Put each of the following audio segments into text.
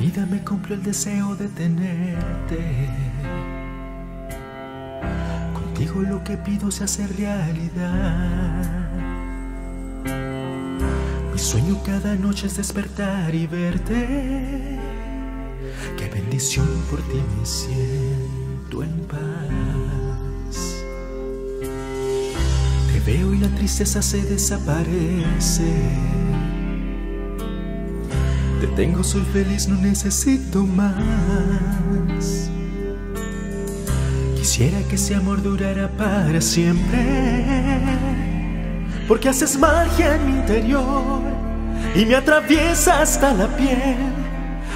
vida me cumplió el deseo de tenerte. Contigo lo que pido se hace realidad. Mi sueño cada noche es despertar y verte. Qué bendición por ti me siento en paz. Te veo y la tristeza se desaparece. Te tengo, soy feliz, no necesito más. Quisiera que ese amor durara para siempre. Porque haces magia en mi interior y me atraviesa hasta la piel.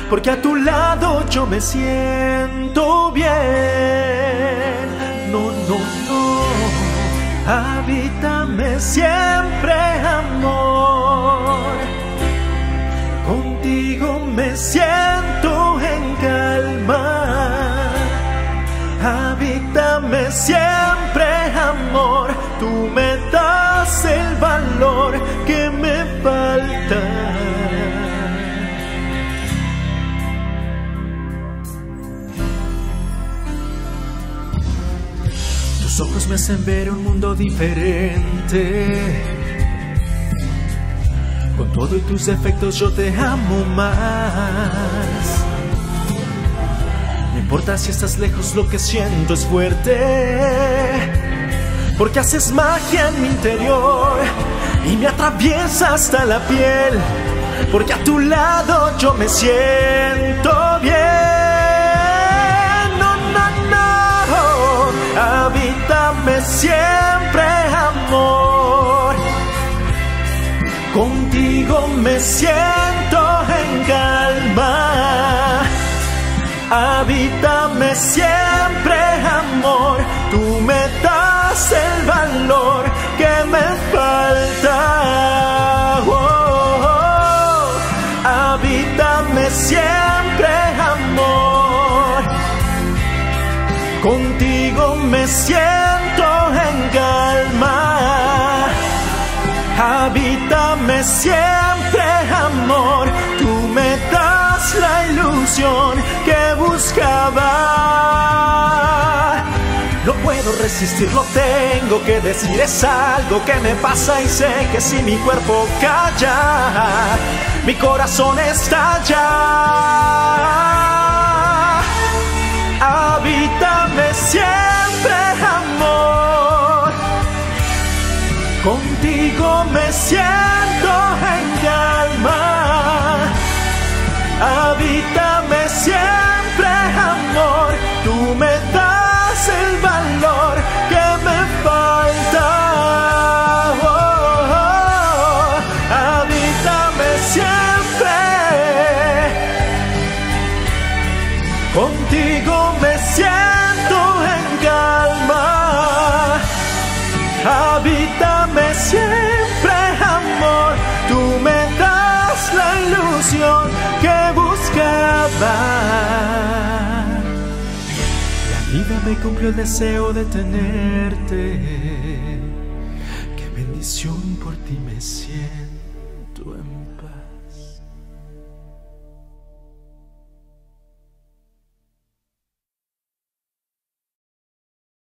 Porque a tu lado yo me siento bien. No, no, no. Habítame siempre, Siempre, amor. Tú me das el valor que me falta. Tus ojos me hacen ver un mundo diferente. Con todo y tus defectos yo te amo más. Importa si estás lejos, lo que siento es fuerte. Porque haces magia en mi interior y me atraviesa hasta la piel. Porque a tu lado yo me siento bien. No, no, no. Habítame siempre, amor. Contigo me siento en calma. Habítame siempre, amor. Tú me das el valor que me falta. Oh, oh. Habítame siempre, amor. Contigo me siento en calma. Habítame siempre, amor. Tú me das la ilusión que buscaba. No puedo resistirlo, tengo que decir, es algo que me pasa y sé que si mi cuerpo calla, mi corazón estalla. Habítame siempre, amor. Contigo me siento Contigo me siento en calma. Habítame siempre, amor. Tú me das la ilusión que buscaba. La vida me cumplió el deseo de tenerte. Qué bendición por ti me siento.